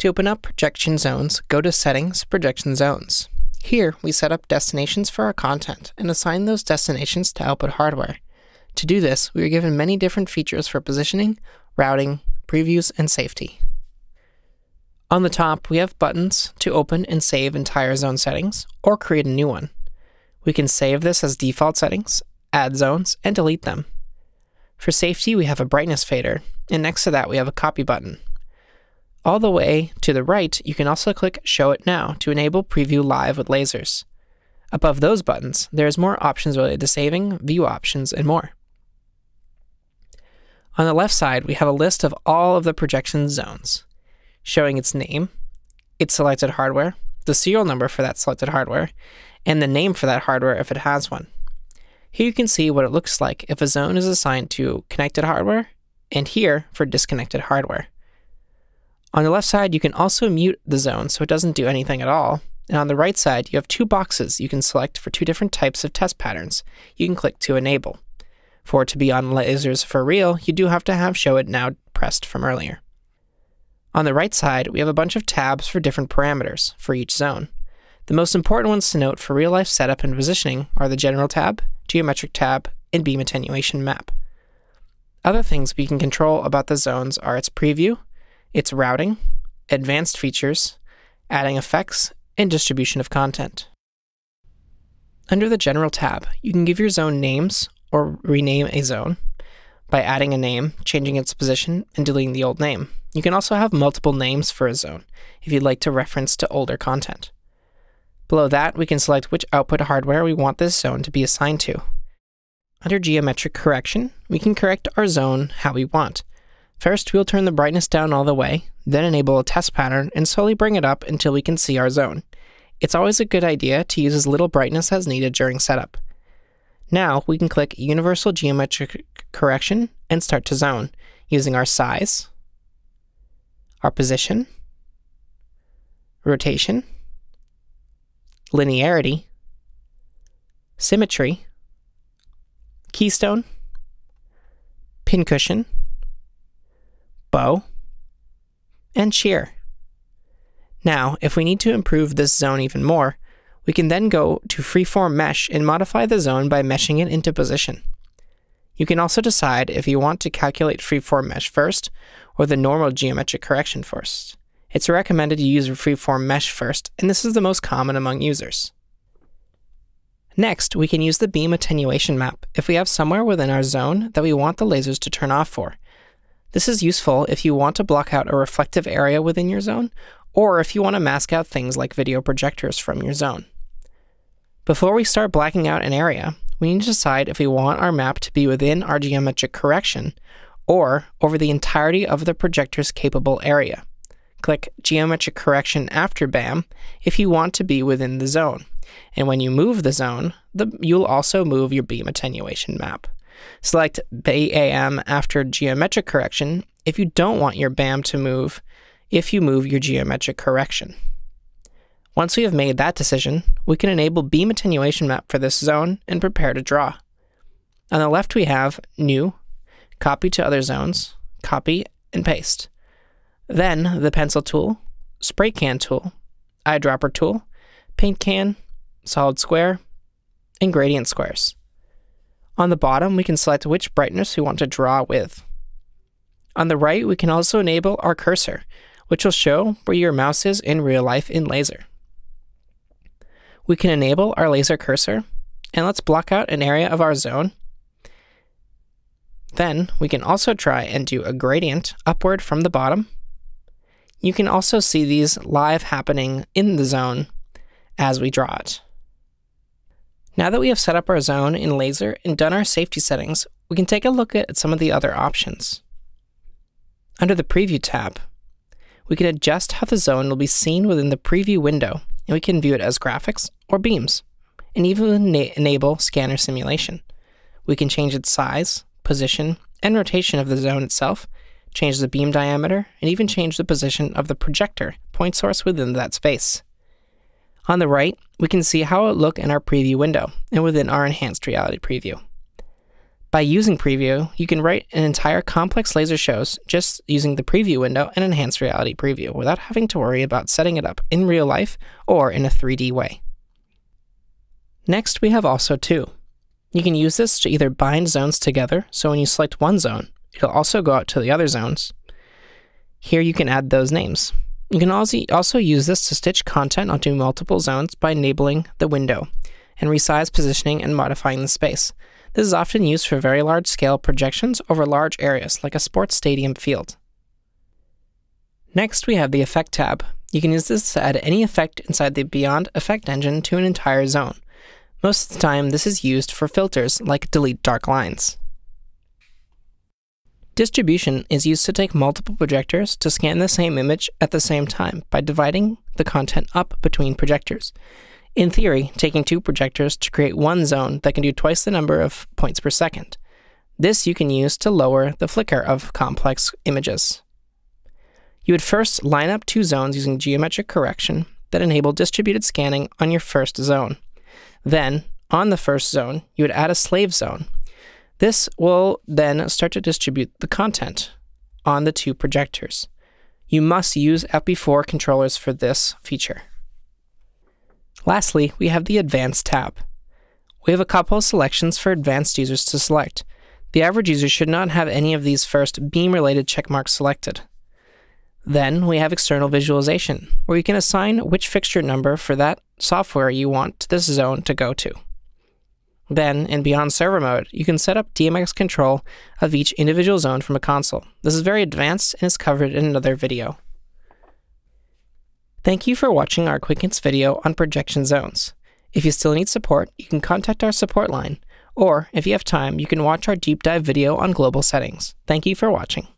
To open up projection zones, go to Settings, Projection Zones. Here, we set up destinations for our content and assign those destinations to output hardware. To do this, we are given many different features for positioning, routing, previews, and safety. On the top, we have buttons to open and save entire zone settings or create a new one. We can save this as default settings, add zones, and delete them. For safety, we have a brightness fader, and next to that, we have a copy button. All the way to the right, you can also click Show It Now to enable Preview Live with lasers. Above those buttons, there is more options related to saving, view options, and more. On the left side, we have a list of all of the projection zones, showing its name, its selected hardware, the serial number for that selected hardware, and the name for that hardware if it has one. Here you can see what it looks like if a zone is assigned to connected hardware, and here for disconnected hardware. On the left side, you can also mute the zone so it doesn't do anything at all. And on the right side, you have two boxes you can select for two different types of test patterns. You can click to enable. For it to be on lasers for real, you do have to have Show It Now pressed from earlier. On the right side, we have a bunch of tabs for different parameters for each zone. The most important ones to note for real-life setup and positioning are the General tab, Geometric tab, and Beam Attenuation map. Other things we can control about the zones are its preview, its routing, advanced features, adding effects, and distribution of content. Under the General tab, you can give your zone names or rename a zone by adding a name, changing its position, and deleting the old name. You can also have multiple names for a zone if you'd like to reference to older content. Below that, we can select which output hardware we want this zone to be assigned to. Under Geometric Correction, we can correct our zone how we want, First, we'll turn the brightness down all the way, then enable a test pattern and slowly bring it up until we can see our zone. It's always a good idea to use as little brightness as needed during setup. Now, we can click Universal Geometric Correction and start to zone, using our size, our position, rotation, linearity, symmetry, keystone, pincushion, bow, and shear. Now, if we need to improve this zone even more, we can then go to Freeform Mesh and modify the zone by meshing it into position. You can also decide if you want to calculate Freeform Mesh first or the normal geometric correction first. It's recommended you use Freeform Mesh first, and this is the most common among users. Next, we can use the beam attenuation map if we have somewhere within our zone that we want the lasers to turn off for, this is useful if you want to block out a reflective area within your zone, or if you want to mask out things like video projectors from your zone. Before we start blacking out an area, we need to decide if we want our map to be within our geometric correction, or over the entirety of the projector's capable area. Click Geometric Correction after BAM if you want to be within the zone. And when you move the zone, the, you'll also move your beam attenuation map. Select BAM after geometric correction if you don't want your BAM to move if you move your geometric correction. Once we have made that decision, we can enable beam attenuation map for this zone and prepare to draw. On the left we have New, Copy to other zones, Copy, and Paste. Then the Pencil tool, Spray Can tool, Eyedropper tool, Paint Can, Solid Square, and Gradient Squares. On the bottom, we can select which brightness we want to draw with. On the right, we can also enable our cursor, which will show where your mouse is in real life in laser. We can enable our laser cursor, and let's block out an area of our zone. Then we can also try and do a gradient upward from the bottom. You can also see these live happening in the zone as we draw it. Now that we have set up our zone in laser and done our safety settings, we can take a look at some of the other options. Under the Preview tab, we can adjust how the zone will be seen within the preview window, and we can view it as graphics or beams, and even enable scanner simulation. We can change its size, position, and rotation of the zone itself, change the beam diameter, and even change the position of the projector point source within that space. On the right, we can see how it look in our preview window and within our enhanced reality preview. By using Preview, you can write an entire complex laser shows just using the Preview window and Enhanced Reality Preview without having to worry about setting it up in real life or in a 3D way. Next, we have Also 2. You can use this to either bind zones together, so when you select one zone, it'll also go out to the other zones. Here you can add those names. You can also use this to stitch content onto multiple zones by enabling the window and resize positioning and modifying the space. This is often used for very large scale projections over large areas, like a sports stadium field. Next, we have the Effect tab. You can use this to add any effect inside the Beyond Effect engine to an entire zone. Most of the time, this is used for filters like Delete Dark Lines. Distribution is used to take multiple projectors to scan the same image at the same time by dividing the content up between projectors. In theory, taking two projectors to create one zone that can do twice the number of points per second. This you can use to lower the flicker of complex images. You would first line up two zones using geometric correction that enable distributed scanning on your first zone. Then, on the first zone, you would add a slave zone. This will then start to distribute the content on the two projectors. You must use FB4 controllers for this feature. Lastly, we have the Advanced tab. We have a couple of selections for advanced users to select. The average user should not have any of these first beam-related checkmarks selected. Then we have external visualization, where you can assign which fixture number for that software you want this zone to go to. Then, in Beyond Server mode, you can set up DMX control of each individual zone from a console. This is very advanced and is covered in another video. Thank you for watching our Quick Hints video on projection zones. If you still need support, you can contact our support line, or if you have time, you can watch our deep dive video on global settings. Thank you for watching.